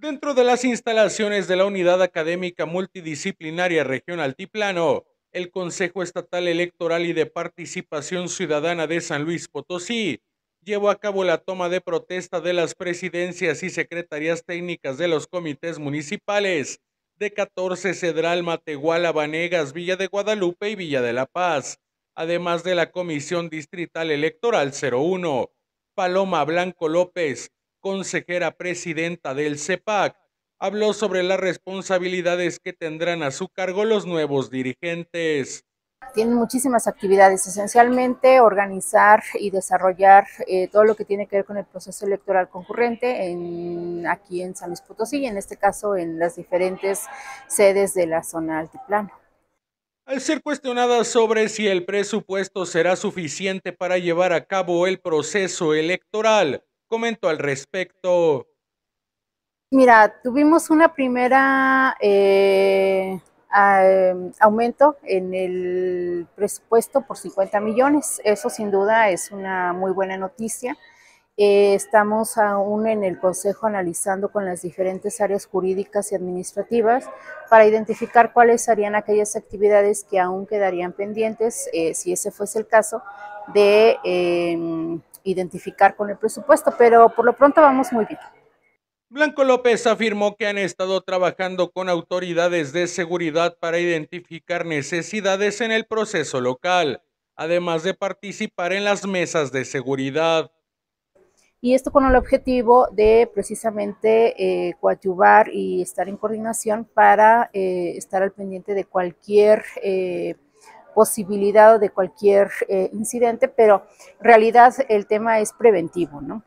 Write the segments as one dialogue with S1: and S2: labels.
S1: Dentro de las instalaciones de la Unidad Académica Multidisciplinaria Región Altiplano, el Consejo Estatal Electoral y de Participación Ciudadana de San Luis Potosí llevó a cabo la toma de protesta de las presidencias y secretarías técnicas de los comités municipales de 14 Cedral, Matehuala, Vanegas, Villa de Guadalupe y Villa de la Paz, además de la Comisión Distrital Electoral 01. Paloma Blanco López, consejera presidenta del CEPAC, habló sobre las responsabilidades que tendrán a su cargo los nuevos dirigentes.
S2: Tienen muchísimas actividades, esencialmente organizar y desarrollar eh, todo lo que tiene que ver con el proceso electoral concurrente en, aquí en San Luis Potosí y en este caso en las diferentes sedes de la zona altiplano.
S1: Al ser cuestionada sobre si el presupuesto será suficiente para llevar a cabo el proceso electoral, comentó al respecto.
S2: Mira, tuvimos una primera eh, aumento en el presupuesto por 50 millones. Eso sin duda es una muy buena noticia. Eh, estamos aún en el Consejo analizando con las diferentes áreas jurídicas y administrativas para identificar cuáles serían aquellas actividades que aún quedarían pendientes, eh, si ese fuese el caso, de em, identificar con el presupuesto, pero por lo pronto vamos muy bien.
S1: Blanco López afirmó que han estado trabajando con autoridades de seguridad para identificar necesidades en el proceso local, además de participar en las mesas de seguridad
S2: y esto con el objetivo de precisamente eh, coadyuvar y estar en coordinación para eh, estar al pendiente de cualquier eh, posibilidad de cualquier eh, incidente, pero en realidad el tema es preventivo, ¿no?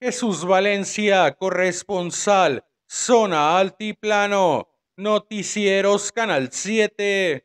S1: Jesús Valencia, corresponsal, zona altiplano, noticieros Canal 7.